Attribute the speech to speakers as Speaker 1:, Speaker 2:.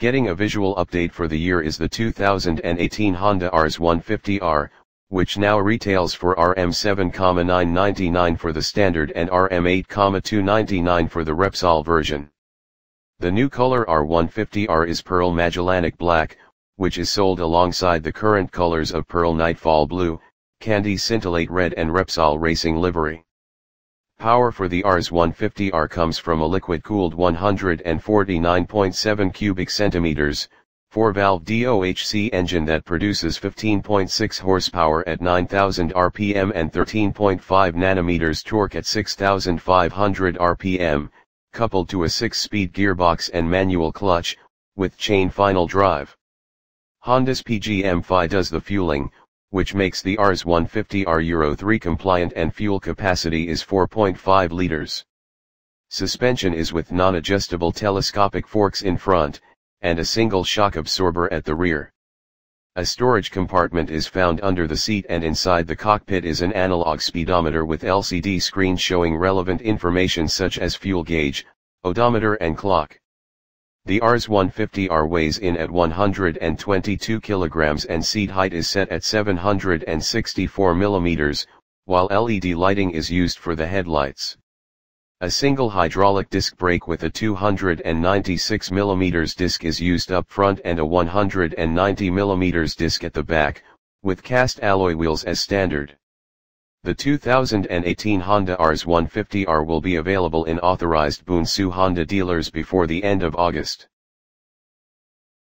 Speaker 1: Getting a visual update for the year is the 2018 Honda RS150R, which now retails for RM7,999 for the standard and RM8,299 for the Repsol version. The new color R150R is Pearl Magellanic Black, which is sold alongside the current colors of Pearl Nightfall Blue, Candy Scintillate Red and Repsol Racing Livery. Power for the RS150R comes from a liquid-cooled 149.7 cubic centimeters, 4-valve DOHC engine that produces 15.6 horsepower at 9000 rpm and 13.5 nanometers torque at 6500 rpm, coupled to a 6-speed gearbox and manual clutch, with chain final drive. Honda's PGM-FI does the fueling, which makes the RS150R Euro 3 compliant and fuel capacity is 4.5 liters. Suspension is with non-adjustable telescopic forks in front, and a single shock absorber at the rear. A storage compartment is found under the seat and inside the cockpit is an analog speedometer with LCD screen showing relevant information such as fuel gauge, odometer and clock. The RS150R weighs in at 122 kilograms and seat height is set at 764 millimeters, while LED lighting is used for the headlights. A single hydraulic disc brake with a 296 mm disc is used up front and a 190 mm disc at the back, with cast alloy wheels as standard. The 2018 Honda RS150R will be available in authorized Boon Siew Honda dealers before the end of August.